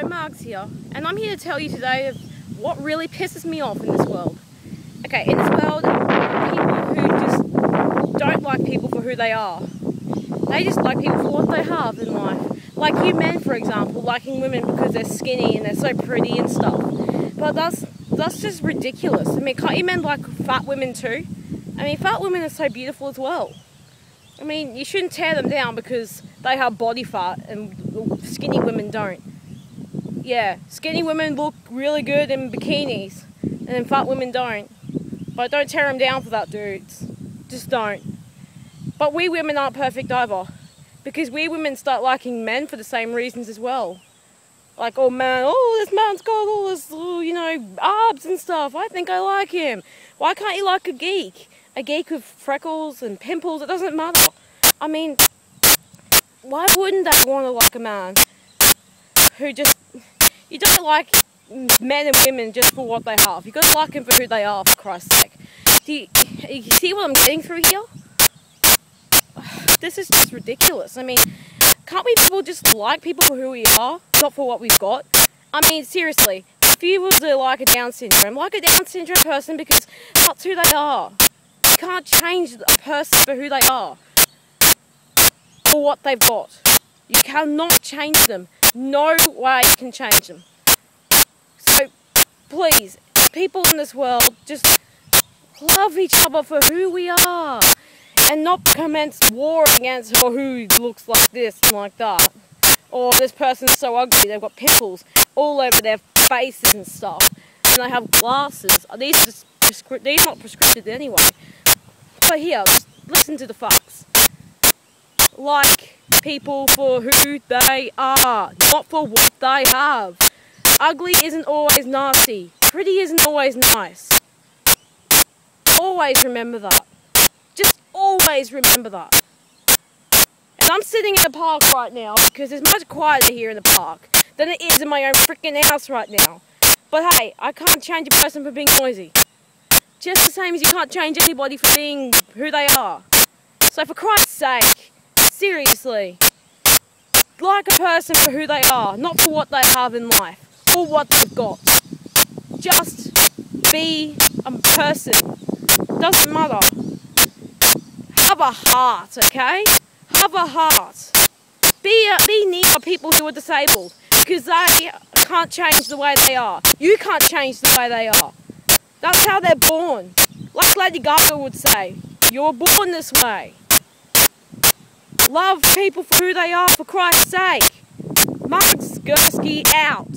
Hello, here, and I'm here to tell you today of what really pisses me off in this world. Okay, in this world, people who just don't like people for who they are. They just like people for what they have in life. Like you men, for example, liking women because they're skinny and they're so pretty and stuff. But that's that's just ridiculous. I mean, can't you men like fat women too? I mean, fat women are so beautiful as well. I mean, you shouldn't tear them down because they have body fat and skinny women don't yeah, skinny women look really good in bikinis, and fat women don't. But don't tear them down for that, dudes. Just don't. But we women aren't perfect either, because we women start liking men for the same reasons as well. Like, oh man, oh this man's got all this, you know, abs and stuff. I think I like him. Why can't you like a geek? A geek with freckles and pimples? It doesn't matter. I mean, why wouldn't they want to like a man who just you don't like men and women just for what they have. You've got to like them for who they are, for Christ's sake. Do you, you see what I'm getting through here? This is just ridiculous. I mean, can't we people just like people for who we are, not for what we've got? I mean, seriously, if you were like a Down syndrome, like a Down syndrome person because that's who they are. You can't change a person for who they are, for what they've got. You cannot change them no way you can change them. So please, people in this world, just love each other for who we are and not commence war against who looks like this and like that. Or this person's so ugly, they've got pimples all over their faces and stuff. And they have glasses. These are just these are not prescriptive anyway. But here, just listen to the facts. Like people for who they are, not for what they have. Ugly isn't always nasty. Pretty isn't always nice. Always remember that. Just always remember that. And I'm sitting in the park right now because it's much quieter here in the park than it is in my own freaking house right now. But hey, I can't change a person for being noisy. Just the same as you can't change anybody for being who they are. So for Christ's sake, Seriously. Like a person for who they are, not for what they have in life, or what they've got. Just be a person. Doesn't matter. Have a heart, okay? Have a heart. Be, uh, be near people who are disabled because they can't change the way they are. You can't change the way they are. That's how they're born. Like Lady Gaga would say, you're born this way. Love people for who they are, for Christ's sake. Mark Gursky out.